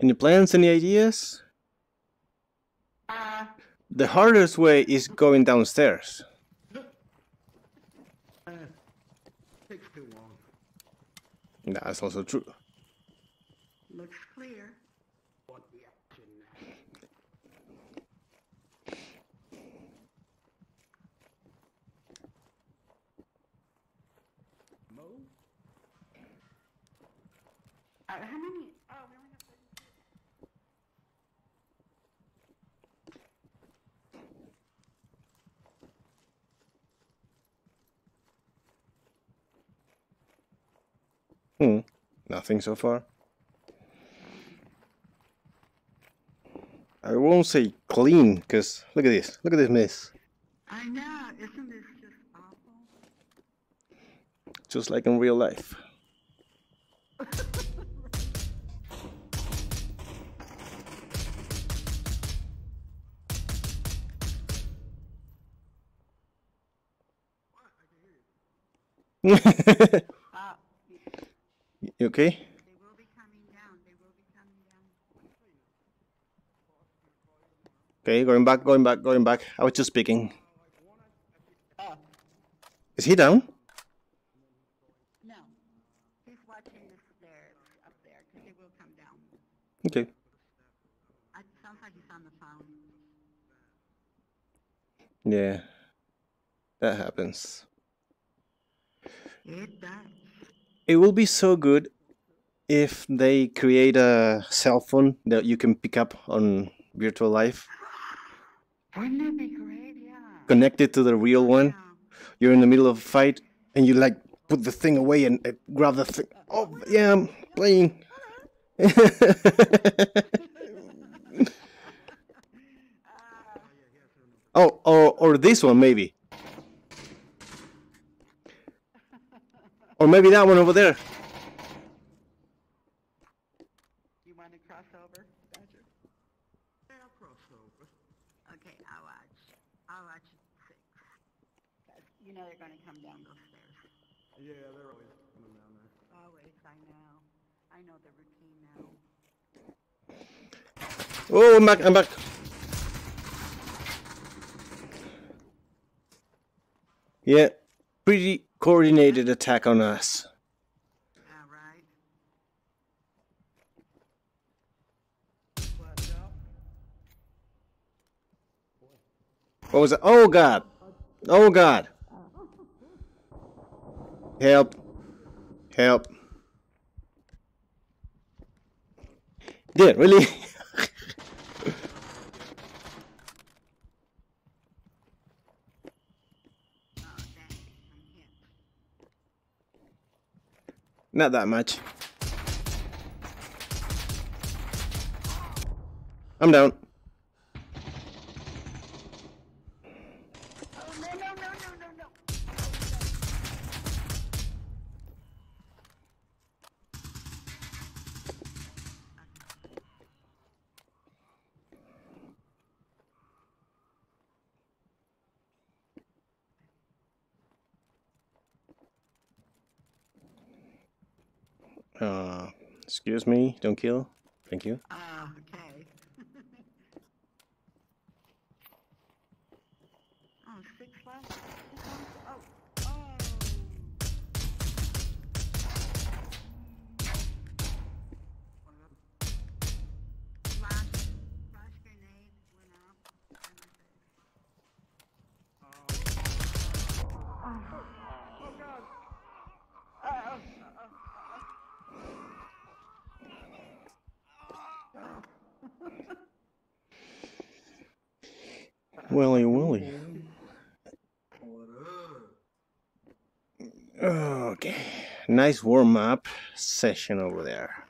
Any plans? Any ideas? Uh, The hardest way is going downstairs. Takes too long. That's also true. looks clear. Want the action now. Mo? Uh, how many? Oh, we only have 32. Hmm. Nothing so far. I won't say clean, because look at this. Look at this mess. I know. Isn't this just awful? Just like in real life. Uh, you okay? they will be coming down. They will be coming down. Okay, going back, going back, going back. I was just speaking. Is he down? no. He's watching up there because they will come down. Okay. It sounds like he's on the phone. Yeah. That happens. It does. It will be so good if they create a cell phone that you can pick up on virtual life, Wouldn't that be great? Yeah. connect it to the real one. You're in the middle of a fight and you like put the thing away and uh, grab the thing. Oh, yeah, I'm playing. oh, or, or this one maybe. Or maybe that one over there. You want to cross over, Badger? Yeah, I'll cross over. Okay, I'll watch. I'll watch at six. 'Cause you know they're going to come down those stairs. Yeah, they're always coming down there. Always, I know. I know the routine now. Oh, I'm back, I'm back. Yeah, pretty coordinated attack on us. What was it? Oh god! Oh god! Help! Help! Yeah, really? Oh, dang. I'm hit. Not that much. I'm down. Uh, excuse me, don't kill. Thank you. Willy Willy. What up? Okay. Nice warm up session over there.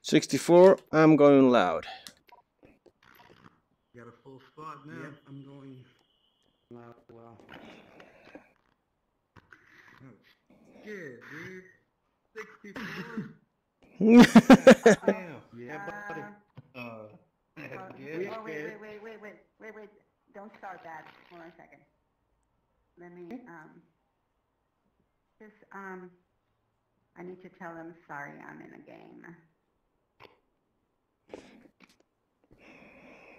64, I'm going loud. Got a full spot now. I'm going. Wow, wow. Oh, shit, dude. 64? Damn. Yeah, buddy. Oh, oh, wait, yeah. wait, wait, wait, wait, wait, wait. Don't start that. Hold on a second. Let me, um, just, um, I need to tell them, sorry, I'm in a game.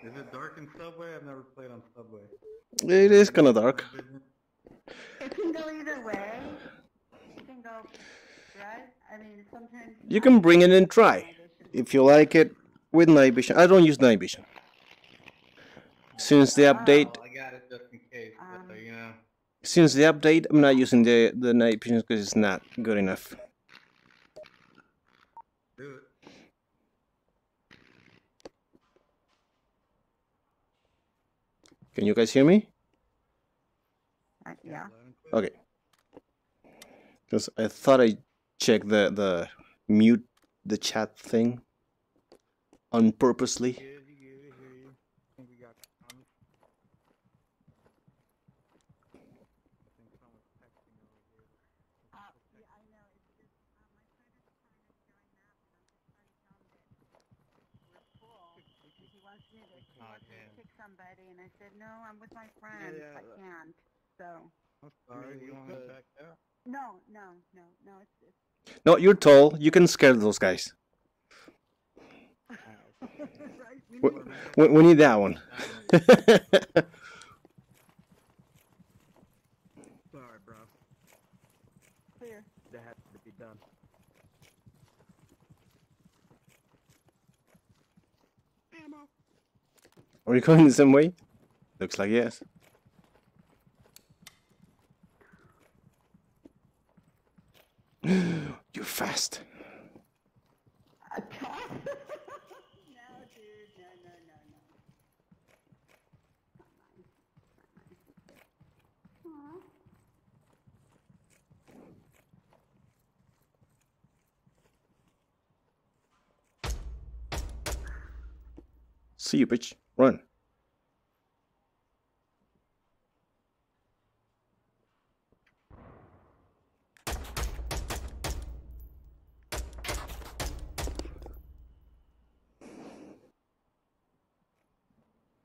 Is it dark in Subway? I've never played on Subway. It is kind of dark. It can go either way. You can go, right? I mean, sometimes. You can bring it and try. If you like it with night vision. I don't use night vision. Since the update, I got it just in case, but, you know. since the update, I'm not using the the night vision because it's not good enough. Can you guys hear me? Uh, yeah. Okay. Because I thought I checked the the mute the chat thing unpurposely. Good, you good, I hear you. I think we got comments. I think someone's texting over here. Yeah, I know. It's just, my friend is trying to join that, and I'm just trying to tell him that we're full. and He wants me to, he Aw, wants me to damn. pick somebody, and I said, no, I'm with my friends. yeah, I that- can't. So, I'm sorry, we you want to could. back out? no, no, no, no, it's, it's, No, you're tall. You can scare those guys. Right? We We, need- we, we need that one. Sorry, bro. Clear. That had to be done. Ammo. Are you going the same way? Looks like yes. You're fast. A cat? no, dude, no, no, no, no. Aw. See you, bitch. Run.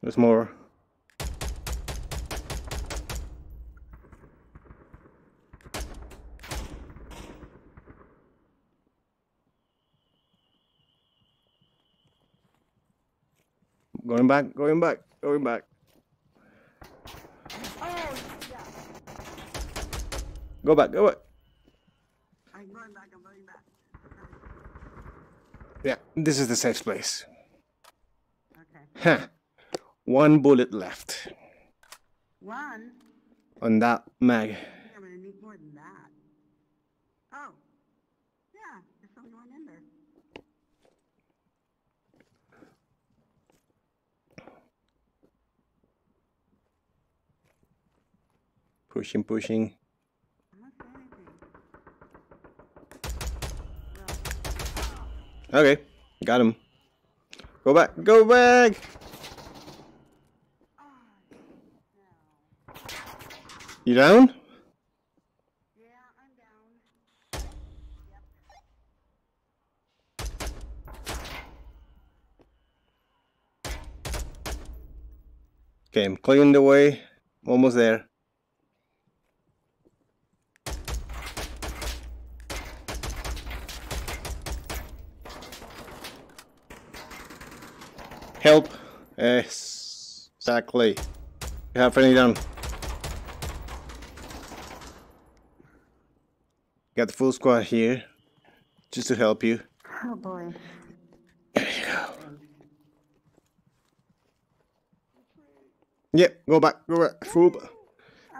There's more. Going back, going back, going back. Oh, yeah. Go back, go back. I'm going back, I'm going back. Yeah, this is the safe place. Okay. Huh. One bullet left One? on that mag. I think I'm gonna need more than that. Oh. Yeah, there's only one in there. Pushing, pushing. Okay, got him. Go back, go back. You down? Okay, I'm clearing the way. Almost there. Help. Yes, exactly. You have any done? Got the full squad here, just to help you. Oh boy. Yep, go back, go back, full back.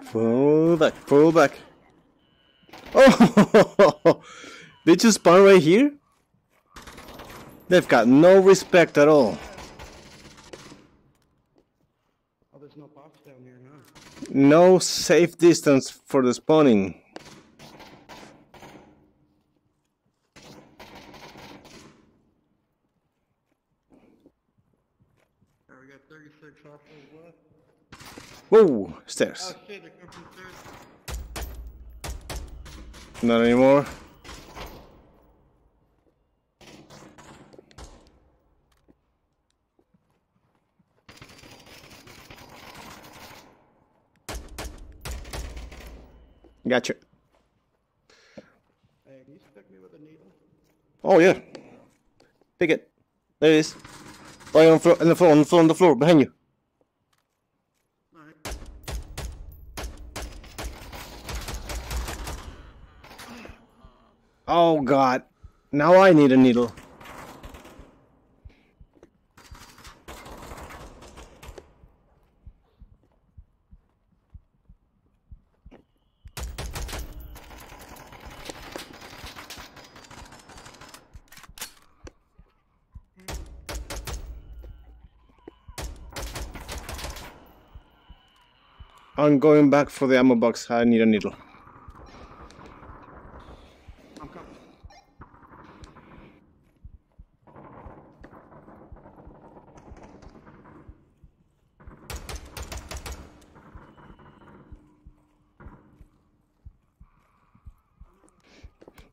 Full back, full back. Oh, they just spawn right here? They've got no respect at all. Oh, there's no box down here, huh? No safe distance for the spawning. We got 36 officers left. Whoa, stairs. Oh shit, they come from stairs. Not anymore. Gotcha. Hey, can you stick me with a needle? Oh yeah. Pick it. There it is. Right on the floor, on the floor, on the floor, on the floor, behind you. Alright. Oh god. Now I need a needle. I'm going back for the ammo box. I need a needle.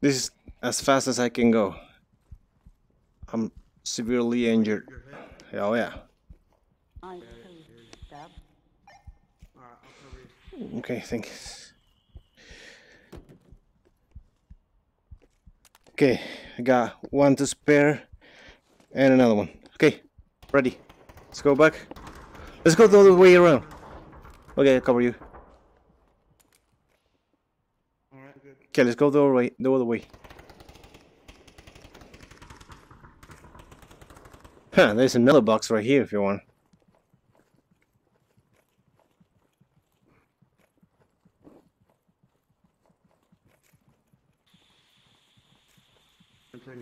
This is as fast as I can go. I'm severely injured. Oh yeah. I too, Deb. Alright, I'll Okay, thanks. Okay, I got one to spare and another one. Okay, ready. Let's go back. Let's go the other way around. Okay, I'll cover you. Okay, let's go the other way. The other way. Huh, there's another box right here if you want.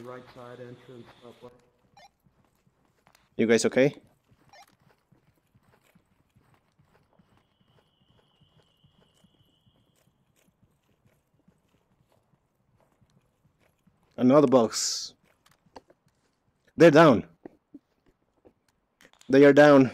Right side entrance You guys okay? Another box. They're down. They are down.